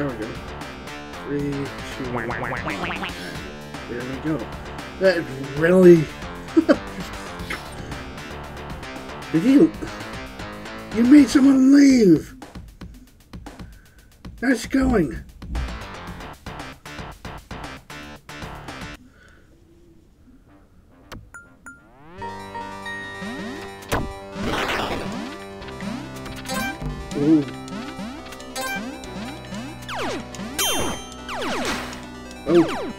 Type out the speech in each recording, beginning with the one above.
there we go. Three, two, one. There we go. That really. Did you? You made someone leave. Nice going. Oh.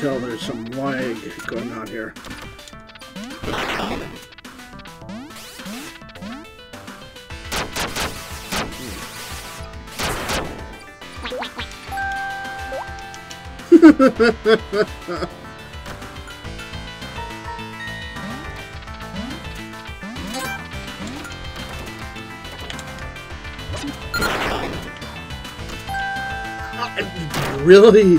Tell there's some lag going on here. really?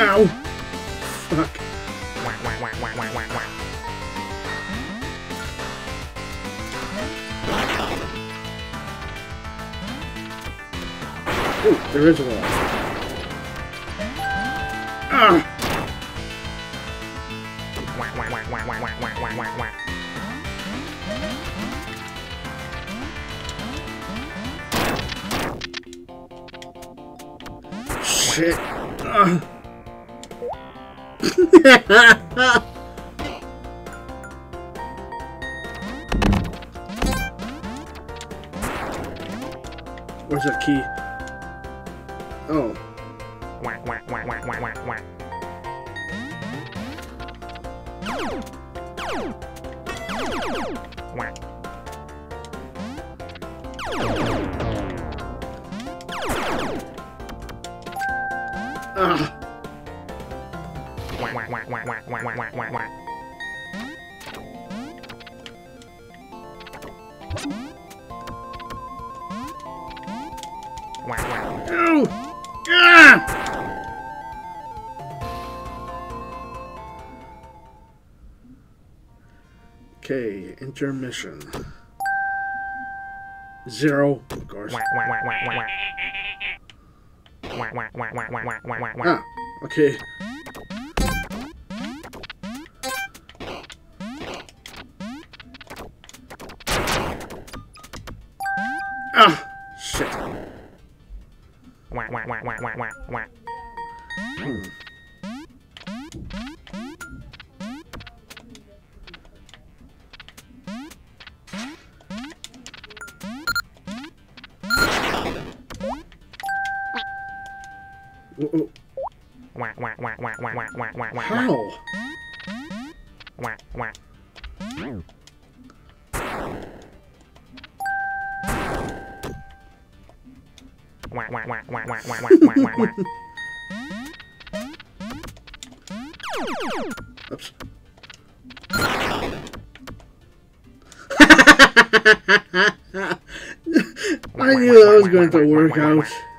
Ow! Fuck. Ooh, there is a wall. Ah! Shit. Ah. Where's that key? Oh. Okay, intermission. Zero, of course. Ah, okay. How? Oops. I knew that was going to work out.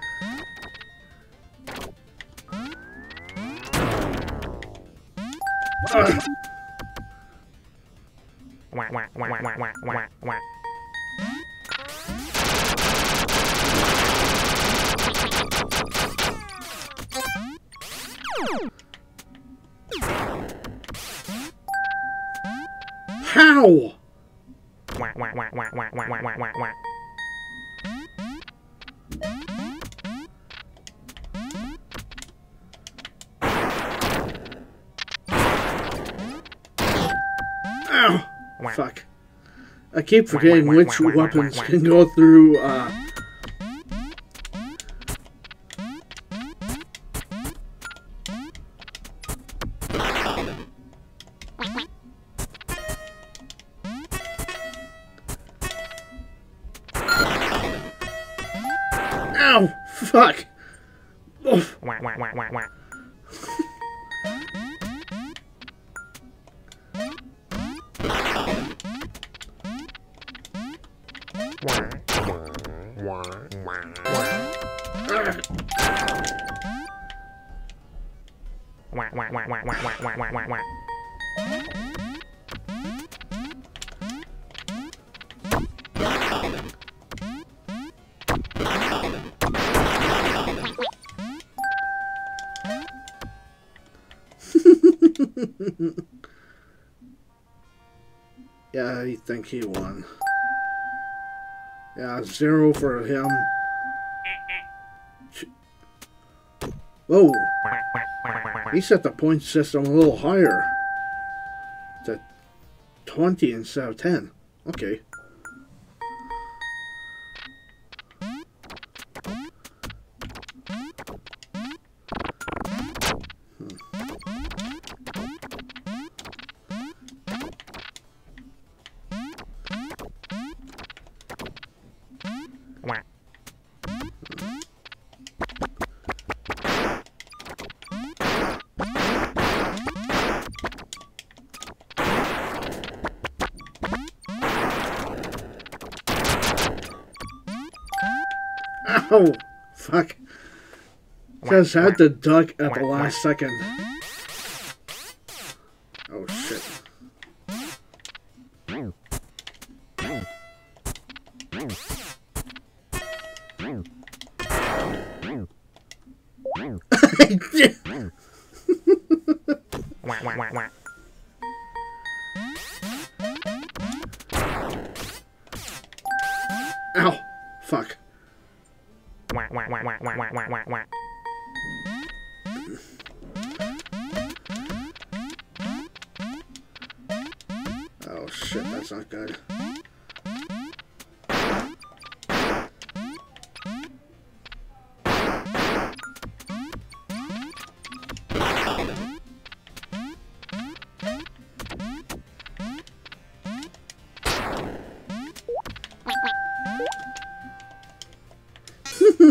How? I keep forgetting which weapons can go through, uh... Ow! Fuck! Yeah, I think he won. Yeah, zero for him. Whoa, he set the point system a little higher. To 20 instead of 10. Okay. Ow! Fuck. Just had to duck at the last second. Oh shit.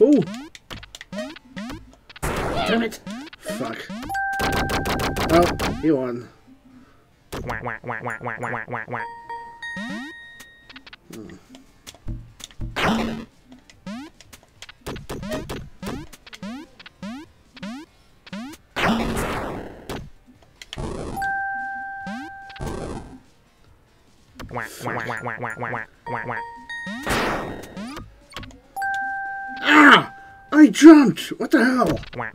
Oh! Damn it! Fuck. Oh, he won. Hmm. wah, wah, wah, wah, wah, wah. Jumped! What the hell? Whack,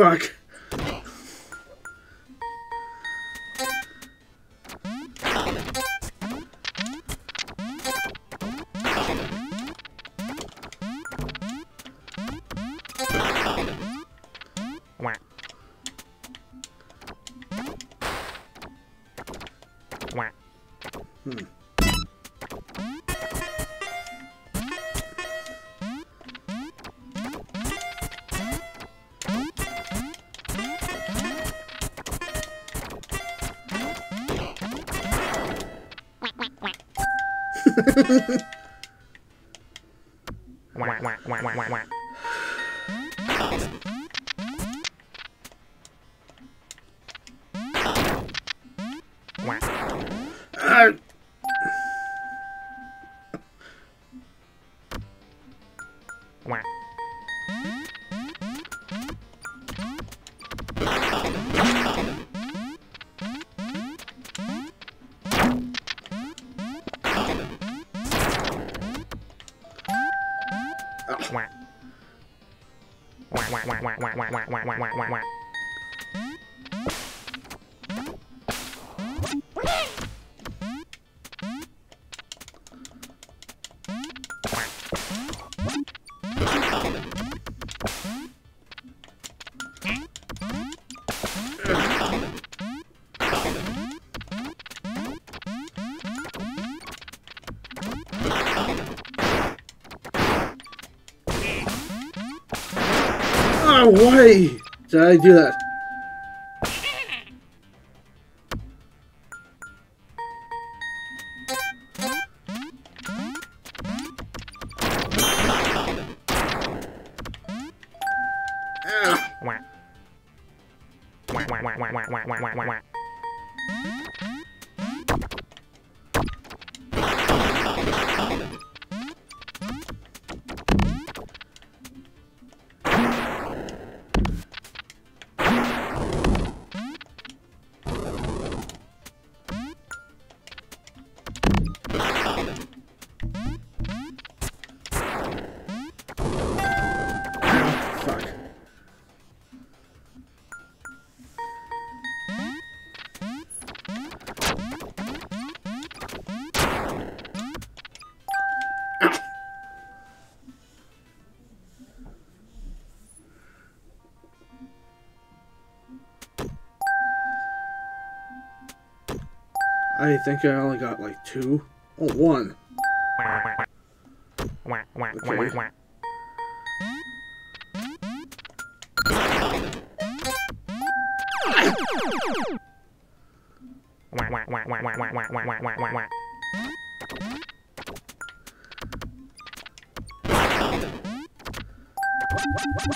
Fuck. Hmm. Ngoạc. Ngoạc. Ngoạc ngoạc ngoạc ngoạc ngoạc ngoạc ngoạc ngoạc ngoạc ngoạc Why did I do that? I think I only got like two. Oh, one. Okay.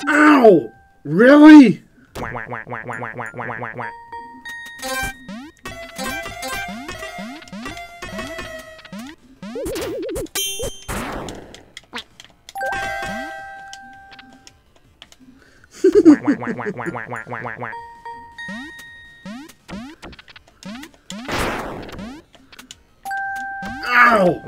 Ow! Really? Ow!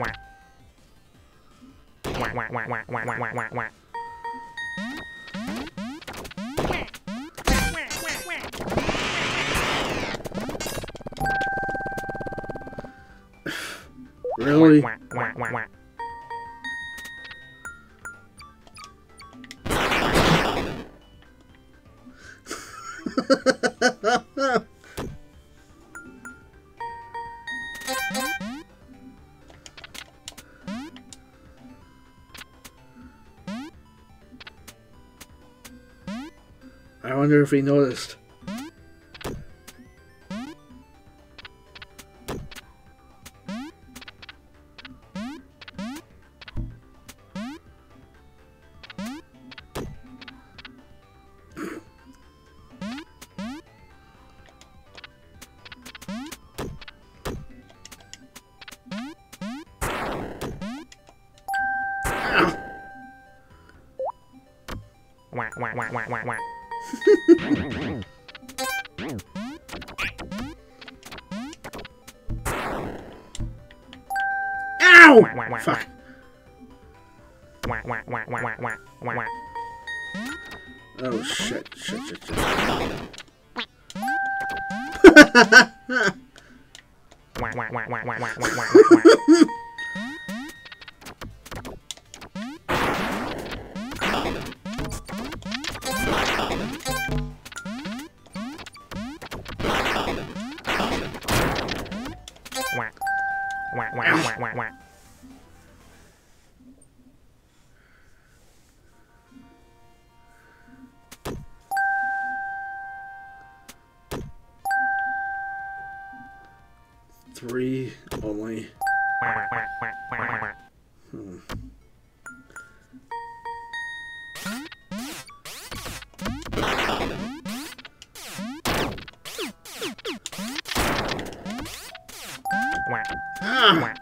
really? wonder if he noticed. Ow! Fuck. Oh shit, shit, shit, shit. Three only. Hmm. Ah!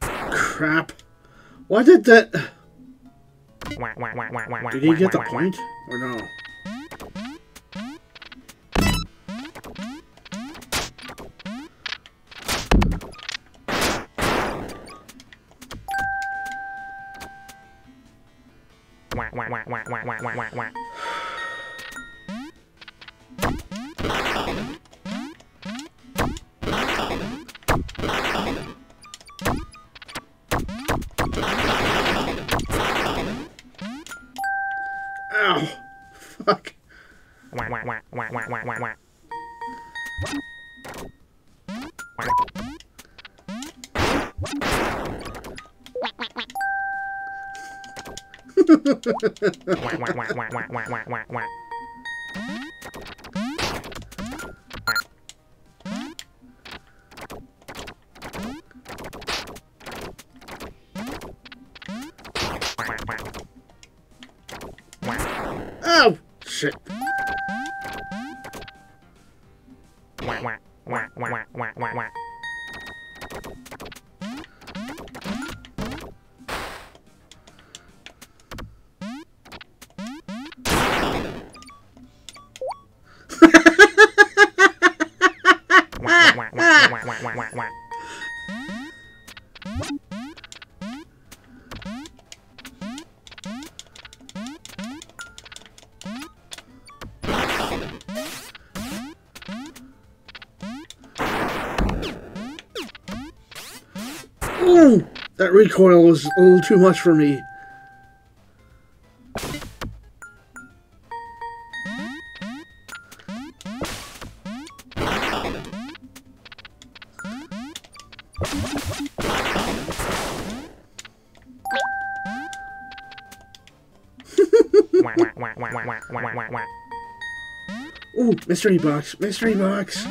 Crap. Why did that... Did he get the point? Or no? Ow! Fuck. Oh! Shit. Ooh! That recoil was a little too much for me. Ooh, mystery box, mystery box.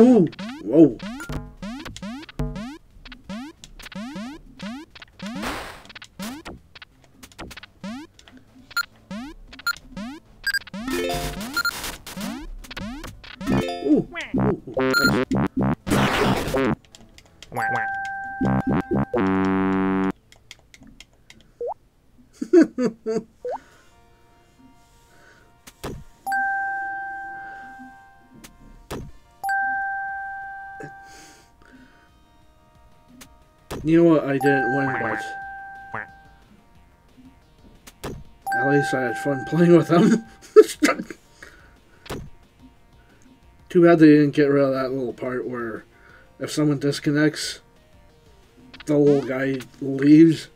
Whoa. You know what? I didn't win, but at least I had fun playing with them. Too bad they didn't get rid of that little part where if someone disconnects, the little guy leaves.